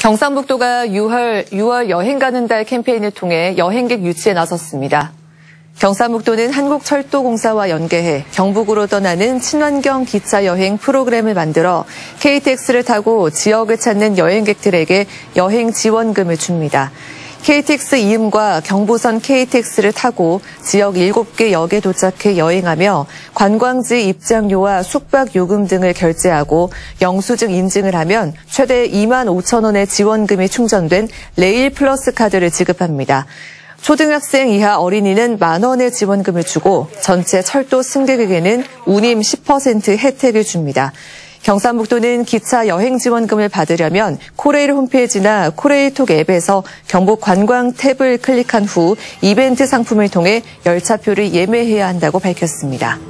경상북도가 6월, 6월 여행 가는 달 캠페인을 통해 여행객 유치에 나섰습니다. 경상북도는 한국철도공사와 연계해 경북으로 떠나는 친환경 기차 여행 프로그램을 만들어 KTX를 타고 지역을 찾는 여행객들에게 여행 지원금을 줍니다. KTX 이음과 경부선 KTX를 타고 지역 7개 역에 도착해 여행하며 관광지 입장료와 숙박 요금 등을 결제하고 영수증 인증을 하면 최대 2만 5천 원의 지원금이 충전된 레일 플러스 카드를 지급합니다. 초등학생 이하 어린이는 만 원의 지원금을 주고 전체 철도 승객에게는 운임 10% 혜택을 줍니다. 경상북도는 기차 여행 지원금을 받으려면 코레일 홈페이지나 코레일톡 앱에서 경북 관광 탭을 클릭한 후 이벤트 상품을 통해 열차표를 예매해야 한다고 밝혔습니다.